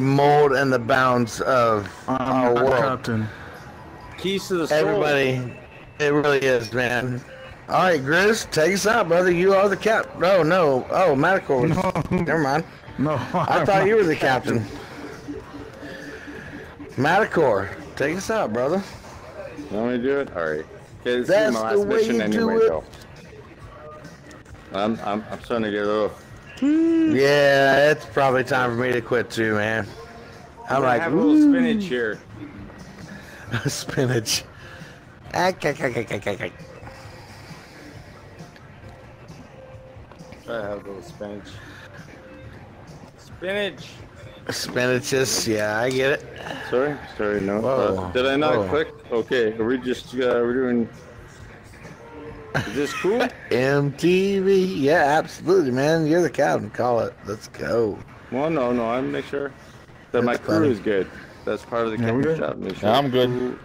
mold and the bounds of I'm our world. captain. Keys to the soul. Everybody, it really is, man. All right, Grizz, take us out, brother. You are the cap. No, no. Oh, Matacore. was- No. Never mind. No, I thought you were the captain. Matacore, take us out, brother. You want me to do it? All right. Okay, this That's is my the last way mission you do anyway, it. though. I'm, I'm, I'm starting to get a little. Yeah, it's probably time for me to quit too, man. I'm I like, have a little "Woo." spinach here. spinach. I have a little spinach. Spinach. Spinaches, yeah, I get it. Sorry, sorry, no. Whoa. Uh, did I not Whoa. click? Okay, are we just, uh, we're doing. Is this cool? MTV, yeah, absolutely, man. You're the captain. Call it. Let's go. well, no, no, I make sure that my That's crew funny. is good. That's part of the Yeah, we captain's good? job. Make sure Yeah, I'm good.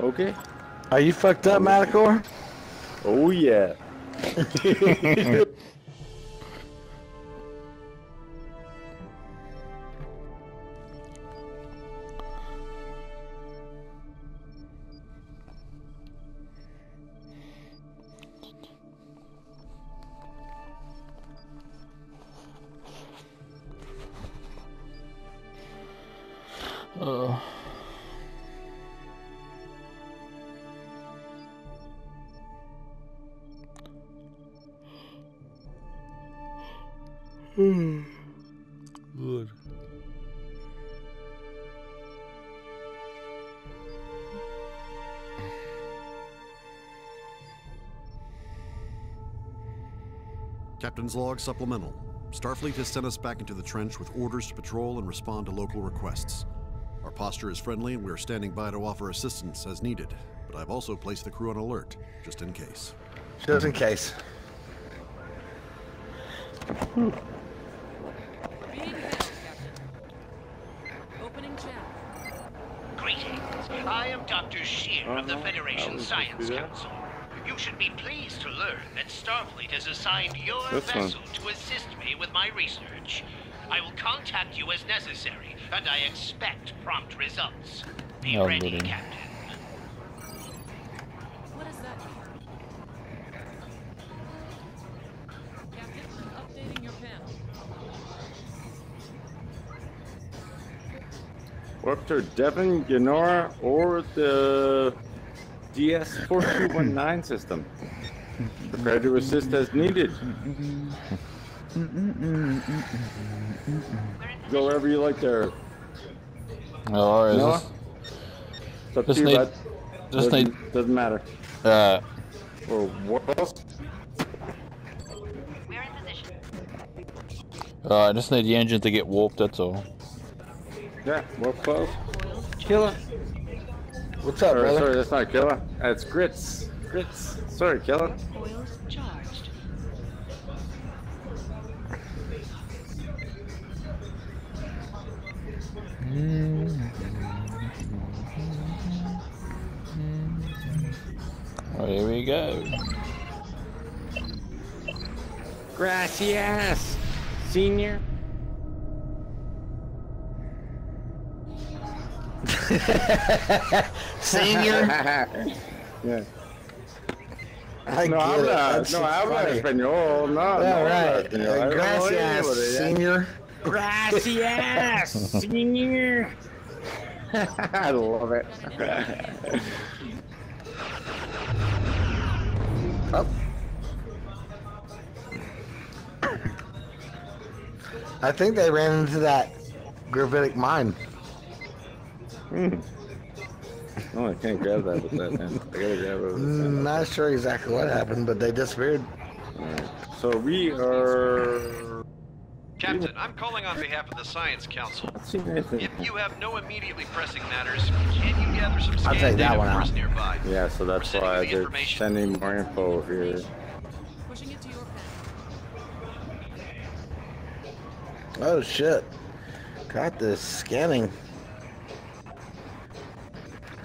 Okay. Are you fucked up, oh. Matacore? Oh, yeah. good. Captain's Log Supplemental. Starfleet has sent us back into the trench with orders to patrol and respond to local requests. Our posture is friendly and we are standing by to offer assistance as needed, but I've also placed the crew on alert, just in case. Just in case. Being am Dr. Shear of the Uh-huh. Federation Science. Council. You should be pleased to learn that Starfleet has assigned your This one. vessel to assist me with my research. I will contact you as necessary, and I expect prompt results. Be Oh, ready. Captain. Dr. Devin Ganora or the DS4219 system. Prepare to assist as needed. Go wherever you like there. All right, Noah? is It's up to Just you, need- bud. Just doesn't, need- doesn't matter. this, uh, Or what else? We're in position. uh, I just need the engine to get warped. That's all. Yeah, what close? Oils Killer. What's up, Or, brother? sorry, that's not Killer. That's Grits. Grits. Sorry, Killer. Oils charged. Oh, here we go. Gracias, senior. Senior? yeah. I No get it. habla, That's no so habla funny. español, no. All no habla right. español. I don't know Gracias, anybody, senior. Gracias, senior. I love it. Oh. I think they ran into that gravitic mine. Oh, I can't grab that with that, man. I gotta grab it with Mm, that. Not sure exactly what happened, but they disappeared. So we are. Captain, I'm calling on behalf of the Science Council. Not seeing anything. If you have no immediately pressing matters, can you gather some I'll take that data one out. us nearby? Yeah, so that's We're why they're sending more info here. Pushing it to your. Oh shit. Got this scanning.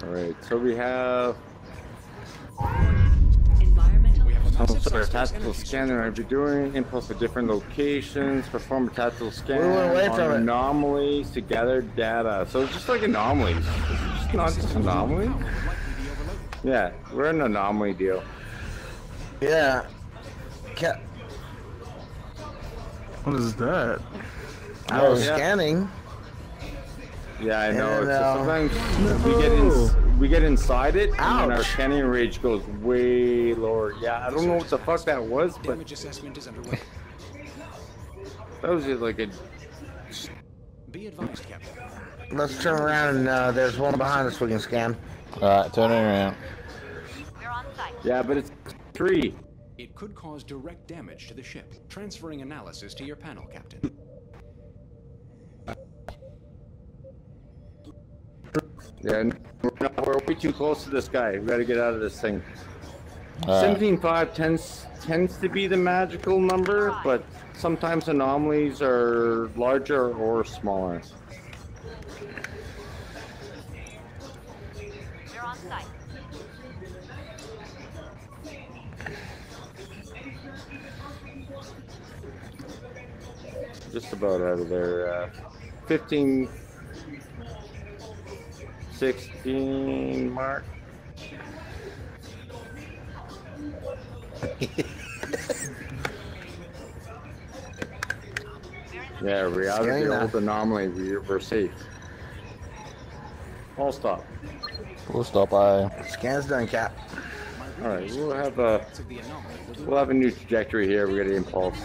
All right, so we have. Environmental I'm sorry, tactical scanner. I've been doing impulse at different locations. Perform a tactical scan We went away on from it. anomalies to gather data. So it's just like anomalies. It's just not just anomalies. Yeah, we're an anomaly deal. Yeah. Cap. What is that? I was oh, yeah. scanning. Yeah, I know. And, uh, sometimes we get in, we get inside it, and our Ouch. scanning range goes way lower. Yeah, I don't know what the fuck that was, but Damage assessment is underway. that was just like a. Be advised, Captain. Let's turn around and uh, there's one behind us we can scan. Alright, turn it around. Yeah, but it's three. It could cause direct damage to the ship. Transferring analysis to your panel, Captain. Yeah, we're, not, we're way too close to this guy. We gotta get out of this thing. Alright. Seventeen five tends tends to be the magical number, but sometimes anomalies are larger or smaller. You're on site. Just about out of there. Uh, 15, 16 mark. yeah, we out the old anomaly. We're, we're safe. All stop. We'll stop by. Scan's done, Cap. All right, we'll have a Of the anomaly will do we'll have a new trajectory here. We got to impulse.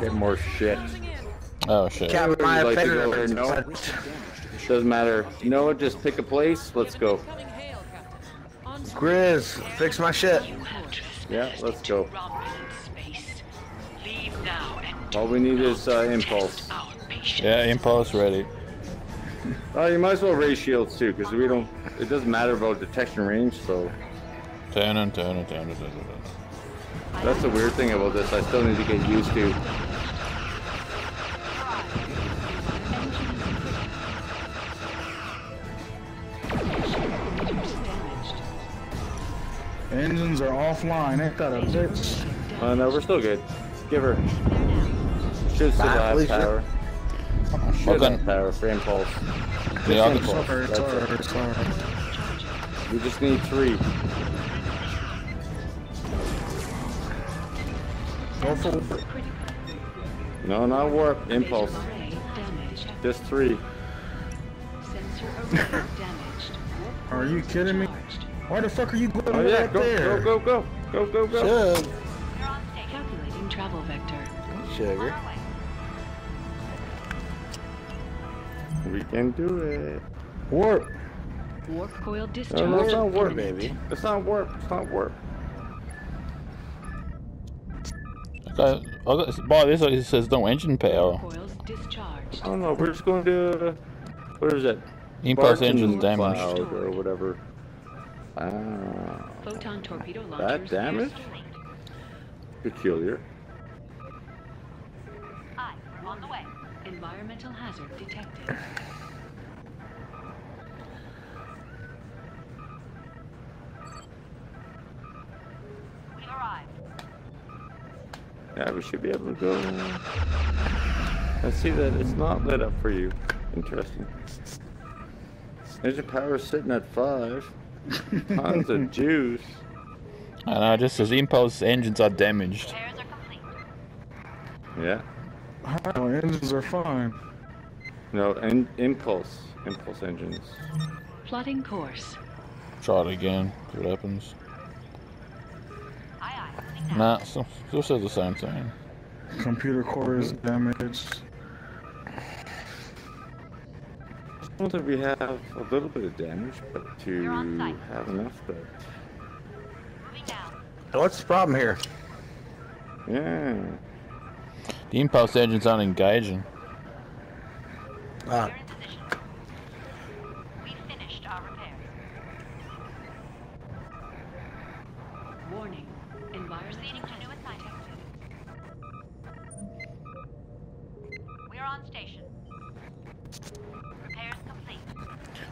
Get more shit. Oh shit. Cap, Would my you like to offender go there? No? damage to the ship. Doesn't matter. Noah, just pick a place. Let's go. an incoming hail, Captain. On screen. Grizz, fix my shit. Yeah, let's go. Space. Leave now and All we need is uh, impulse. Yeah, impulse ready. Oh, you might as well raise shields too, because we don't. It doesn't matter about detection range, so Turning, turning, turning, turning, turning. that's the weird thing about this. I still need to get used to. Engines are offline. Ain't that a bitch? Oh no, we're still good. Give her. Should still have power. Should Okay. have power for impulse. Yeah, I'll Just get- impulse. Sorry, That's sorry, it. sorry. We just need three. Go for it. No, not warp. Impulse. Just three. Are you kidding me? Why the fuck are you going Oh yeah, right go, there? go, go, go, go, go, go. Should. You're. Calculating travel vector. Sugar. On our way. We can do it. Warp. Warp coil discharge. no, it's not warp, baby. It's not warp. It's not warp. Okay, I got, by this it says no engine power. Coils discharged. I don't know. We're just going to. What is it? Impulse Spartan engine's damaged. or whatever. Ah, Photon torpedo that damage? Peculiar. Aye, on the way. Environmental hazard detected. We've arrived. Yeah, we should be able to go. I see that it's not lit up for you. Interesting. Engine power is sitting at five. Tons of juice. I know, just as impulse engines are damaged. Are. Yeah. How engines are fine. No, in, impulse. Impulse engines. Plotting course. Try it again, see what happens. Aye, aye. Moving now. Nah, still, still says the same thing. Computer core is damaged. I don't think we have a little bit of damage, but to You're on site. have enough, but Moving. What's the problem here? yeah. The impulse engines aren't engaging. Ah,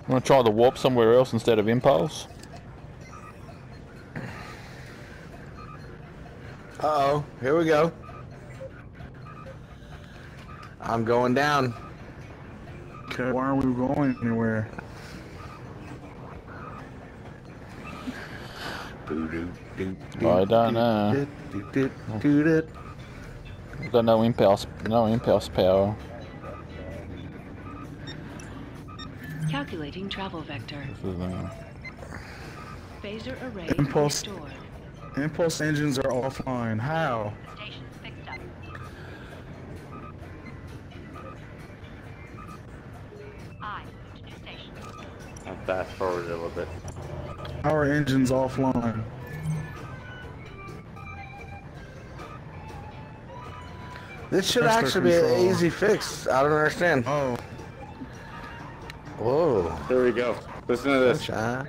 Want to try the warp somewhere else instead of impulse? Uh-oh, here we go. I'm going down. Okay, why aren't we going anywhere? I don't know. I've got no impulse, no impulse power. Calculating travel vector. This is, uh, Phaser array Impulse. restored. Impulse engines are offline. How? Station's fixed up. I to new station. I'll fast forward a little bit. Our engines offline. This should Cluster actually be an easy fix. I don't understand. Oh, Whoa. There we go. Listen to this. Sunshine.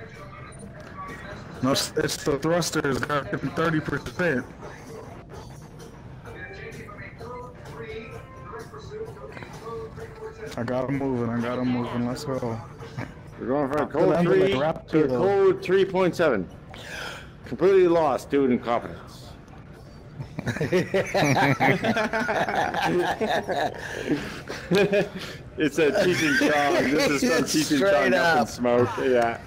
no, it's the thrusters. Thirty percent. I got them moving. I got them moving. Let's go. We're going for a code three to a code three point seven. Completely lost due to incompetence. it's a Cheech and Chong. This is from teaching Straight Chong up in smoke. Yeah.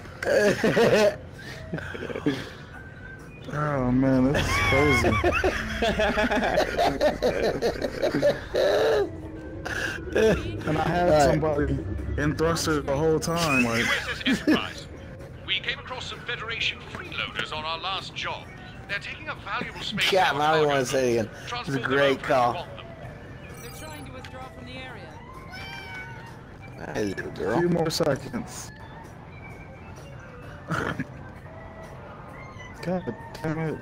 Oh man, this is crazy. and I had Right. somebody in thrusters the whole time. Like, USS Enterprise. We came across some Federation freeloaders on our last job. They're taking a valuable space. Yeah, in our now I want to say it again. hold. It was a great over if you call. want. They're trying to withdraw from the area. Hey, little a girl. few more seconds. God damn it.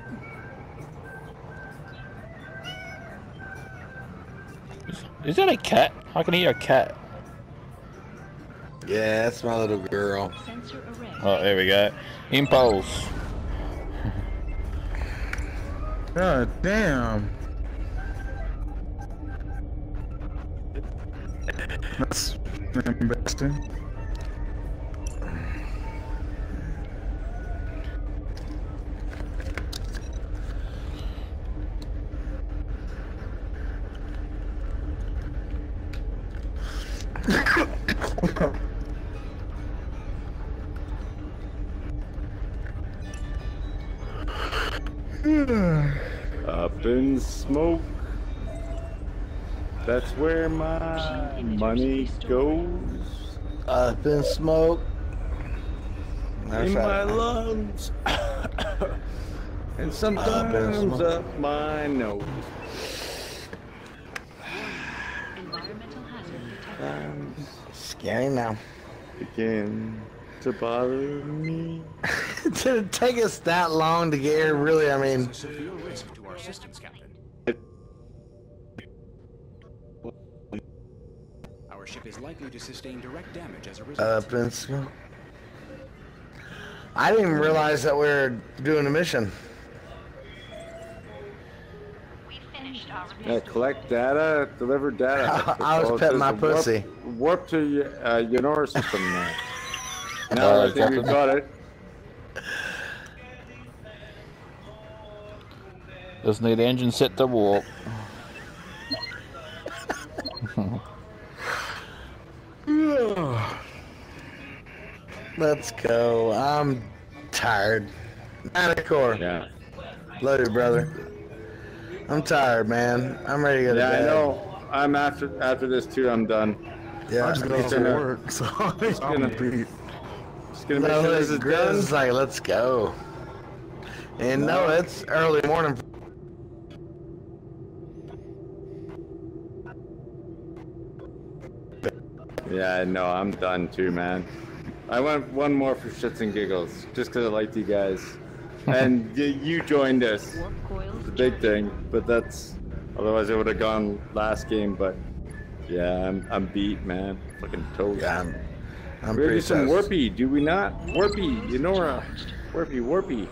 is that a cat? How can hear a cat. Yeah, that's my little girl. Oh, there we go. Impulse. God damn. That's embarrassing. Money goes. Up in smoke. That's in my right. lungs. and sometimes smoke. up my nose. Environmental hazard detected. Um, Scary now. begin to bother me. Did it take us that long to get here? Really, I mean, ship is likely to sustain direct damage as a result. up in smoke. I didn't even realize that we were doing a mission. We finished our Yeah, mission. collect data, deliver data. I was petting my warp- pussy. Warp to your uh, Yonora system now. now I think we've got it. Just need engine set to warp. Let's go. I'm tired. Manticore. Yeah. Love you, brother. I'm tired, man. I'm ready to go to Yeah, I know. I'm after after this too. I'm done. Yeah, I'm just gonna, off too. work, so I'm gonna- beat. Just gonna make No, sure look, this is done. is like, let's go. And no, it's early morning. Yeah, no, I'm done too, man. I want one more for shits and giggles, just 'cause I liked you guys, and you joined us. Warp coils. It's a big thing, but that's otherwise I would have gone last game. But yeah, I'm I'm beat, man. Fucking toast. Yeah, I'm, I'm we gotta do pretty some toast. warpy, do we not? Warpy, Yonora. Uh, warpy, warpy.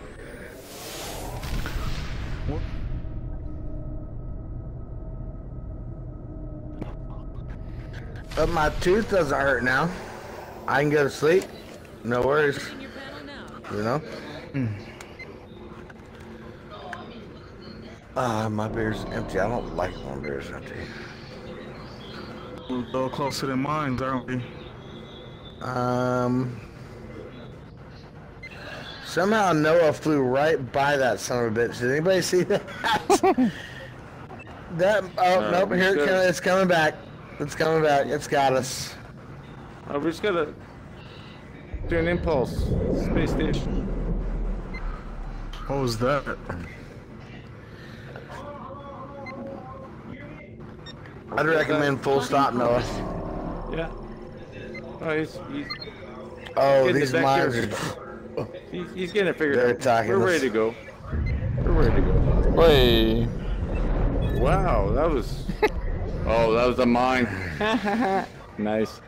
But my tooth doesn't hurt now. I can go to sleep. No worries. In your panel now. You know? Ah, my beer's empty. I don't like it when beer's empty. We're a little closer than mine, aren't we? Um. Somehow Noah flew right by that son of a bitch. Did anybody see that? that oh No, nope, here it comes, it's coming back. It's coming back. It's got us. Oh, we just gotta do an impulse. Space station. What was that? I'd recommend full stop, Noah. Yeah. Oh, he's he's Oh, Getting these it back mines here. are he's, he's getting it figured They're out. attacking We're us. ready to go. We're ready to go. Wait. Wow, that was. Oh, that was a mine. nice.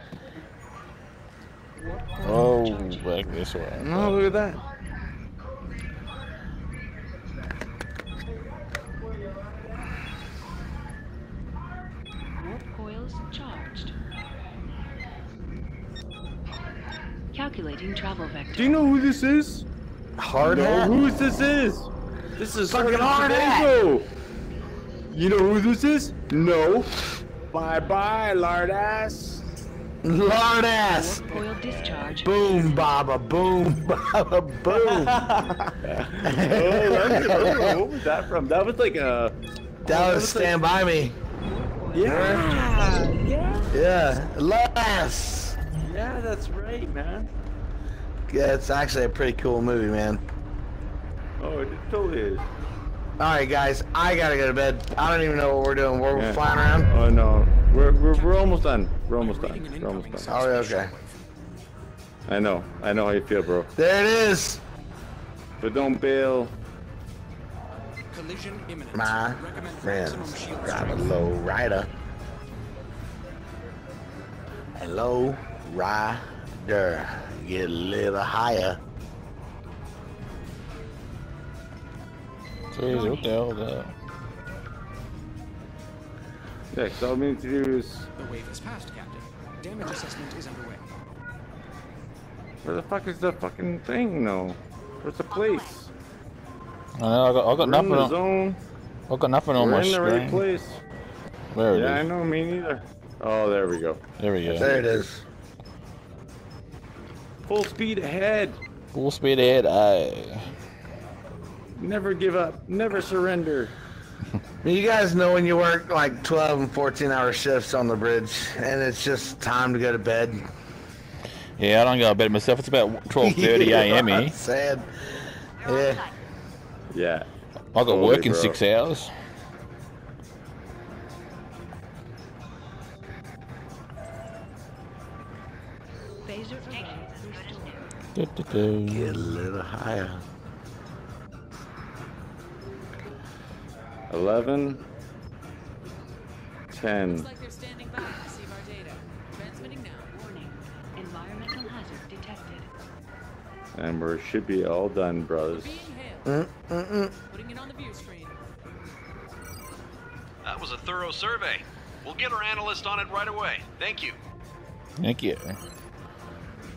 Oh, back this way. Oh, look at that. Warp coils charged. Calculating travel vector. Do you know who this is? hard know hat. who this is? This is Fucking Sergeant hard hat. You know who this is? No. Bye bye, lard ass. Lord ass. Warp discharge. Boom, baba, boom, baba, boom. oh, that's, oh, what was that from? That was like a. that was Stand By Me. Yeah. Yeah. Yeah, Last. Yeah, that's right, man. Yeah, it's actually a pretty cool movie, man. Oh, it totally is. All right, guys, I gotta go to bed. I don't even know what we're doing. We're Yeah. flying around. Oh no, we're, we're we're almost done. We're almost done. Reading We're almost done. Oh, okay. I know. I know how you feel, bro. There it is. But don't bail. Collision imminent. My Recommend friends, maximum got a low rider. A low rider. Get a little higher. Jeez, what the hell is? Yeah, so all we need to do is The wave has passed, Captain. Damage assessment is underway. where the fuck is the fucking thing? No, where's the place? I know, I got, I got We're in nothing the on, zone. I got nothing on We're my in the screen. right place. There it Yeah, I know. Me neither. Oh, there we go. There we go. There it is. Full speed ahead. Full speed ahead. Aye. Never give up. Never surrender. You guys know when you work like 12 and 14 hour shifts on the bridge and it's just time to go to bed. Yeah, I don't go to bed myself. It's about 12:30 a.m. I'm here. Sad. Yeah. Yeah. I got Totally, work in bro. six hours. Get a little higher. Eleven. Ten. Looks like they're standing by to receive our data. Transmitting now. Warning. Environmental hazard detected. And we should be all done, brothers. Being hailed. Mm-mm. Putting it on the view screen. That was a thorough survey. We'll get our analyst on it right away. Thank you. Thank you.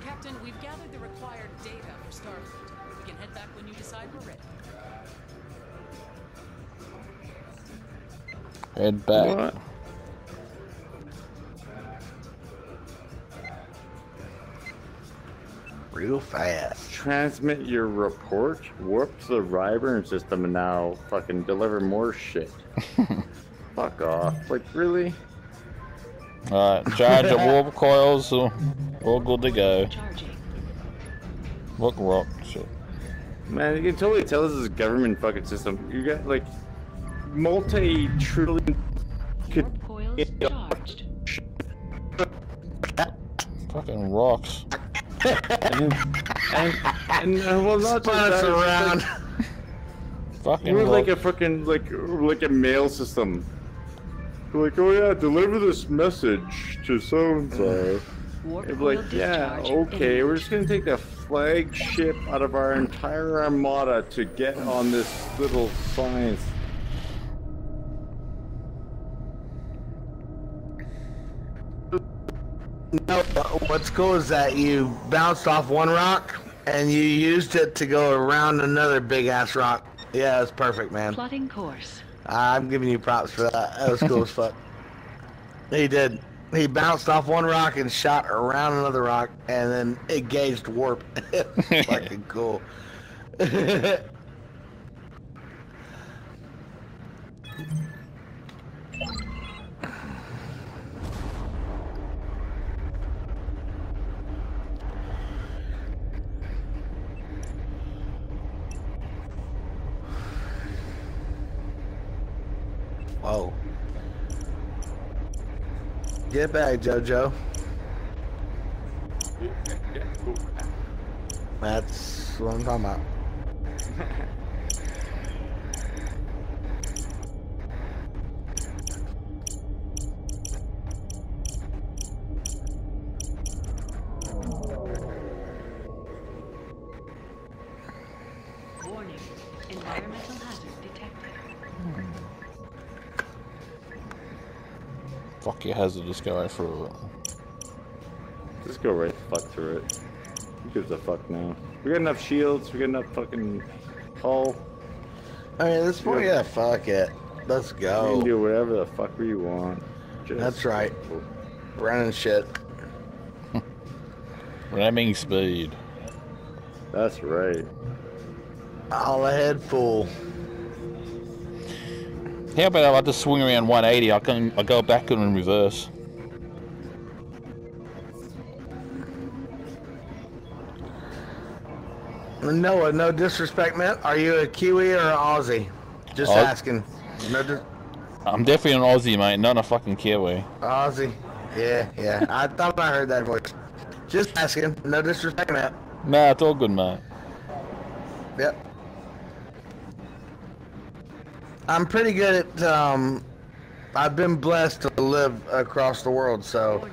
Captain, we've gathered the required data for Starfleet. We can head back when you decide we're ready. Head back. What? Real fast. Transmit your report. Warp to the Ryburn system and now fucking deliver more shit. Fuck off. Like, really? Alright, charge the warp coils. Uh, so all good to go. Charging. Rock, rock. Shit. Man, you can totally tell this is a government fucking system. You got like multi trillion. Warp coils charged. Fucking rocks. and, and, and uh, well, not just Spun us around. Like, Fucking we're like a fucking like like a mail system. We're like, oh yeah, deliver this message to so and so. It'd be like, yeah, okay, we're just gonna take the flagship out of our entire armada to get on this little science. No, what's cool is that you bounced off one rock and you used it to go around another big ass rock. Yeah, that's perfect, man. Plotting course. I'm giving you props for that. That was cool as fuck. He did. He bounced off one rock and shot around another rock, and then engaged warp. Fucking cool. Whoa. Get back, JoJo. That's what I'm talking about. Warning. Environmental hazard detected. Fuck your hazard, just go right through it. Just go right fuck through it. Who gives a fuck now? We got enough shields. We got enough fucking hull. I mean, at this point, yeah, fuck it. Let's go. You can do whatever the fuck we want. Just That's right. Running shit. Ramming speed. That's right. All ahead, fool. How about I just swing around 180? I can I go back and in reverse. Noah, uh, no disrespect, man. Are you a Kiwi or an Aussie? Just asking. No I'm definitely an Aussie, mate, not a fucking Kiwi. Aussie. Yeah, yeah. I thought I heard that voice. Just asking. No disrespect, man. Nah, it's all good, mate. Yep. I'm pretty good at. Um, I've been blessed to live across the world, so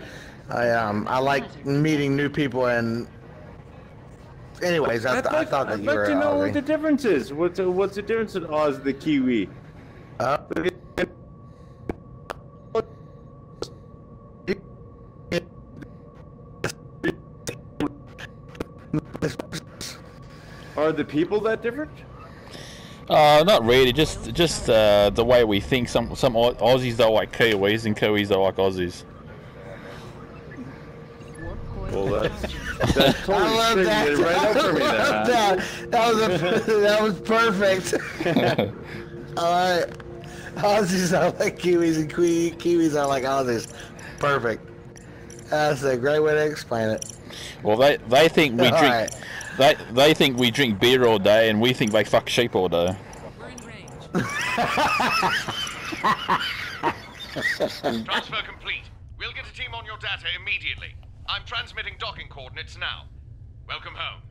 I um I like meeting new people and. Anyways, I, I'd th- I like, thought that I'd you like were to know Aussie. what the difference is. What's the, what's the difference in Oz the Kiwi? Uh, Are the people that different? Uh, not really. Just just uh, the way we think. Some some Au- Aussies are like Kiwis and Kiwis are like Aussies. Well, that's, that's totally I love that. right up for me I love man. that. That was a, that was perfect. All right, Aussies are like Kiwis and Kiwi, Kiwis are like Aussies. Perfect. That's a great way to explain it. Well, they they think we All drink. right. They they think we drink beer all day, and we think they fuck sheep all day. Transfer complete. We'll get a team on your data immediately. I'm transmitting docking coordinates now. Welcome home.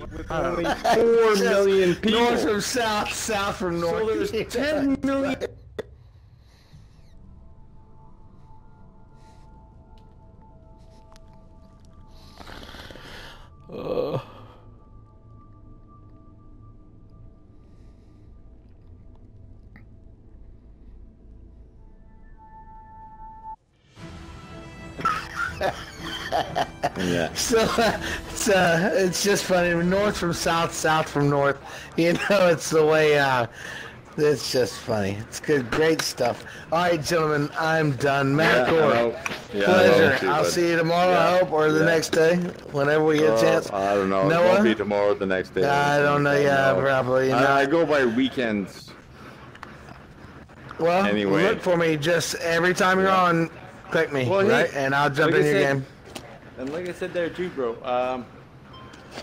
With Only four Just million people. North from south, south from north. So there's 10 million. Yeah. So it's uh, it's just funny. North from south, south from north. You know, it's the way. Uh, it's just funny. It's good, great stuff. All right, gentlemen, I'm done. Matt Yeah. Yeah, pleasure. too, I'll see you tomorrow, I hope, or the yeah. next day, whenever we get a Uh, chance. I don't know. It Noah? won't be tomorrow. The next day. I don't know. Yeah, probably. I, I go by weekends. Well, anyway. look for me. Just every time you're on, click me, Well, right, and I'll jump like in your said- game. And like I said there too, bro. Um,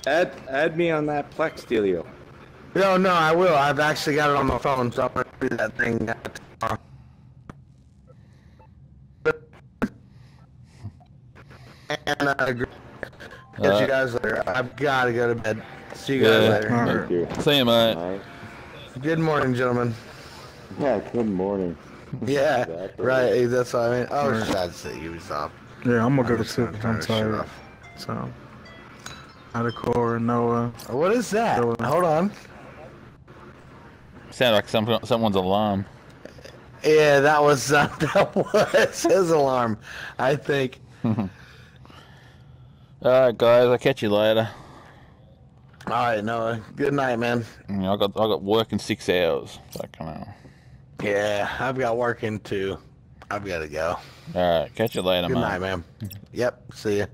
add add me on that Plex dealio. No, no, I will. I've actually got it on my phone, so I'm gonna do that thing uh, tomorrow. And uh, catch Uh, you guys later. I've got to go to bed. See you guys Yeah. later. Thank you. see you, mate. Good morning, gentlemen. Yeah. Good morning. Yeah, Exactly. right. That's what I mean. Oh, Right. shit, I'd say Ubisoft. Yeah, I'm gonna go to sleep. I'm this shit tired. off. So, Hardcore, Noah. What is that? Go- Hold on. Sound like some someone's alarm. Yeah, that was uh, that was his alarm. I think. All right, guys. I'll catch you later. All right, Noah. Good night, man. Yeah, I got I got work in six hours. So kind of. Yeah, I've got working too. I've got to go. All right, catch you later, Good man. night, man. Yep. See ya.